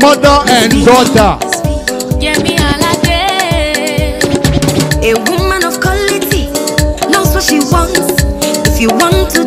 mother and daughter. A woman of quality knows what she wants. If you want to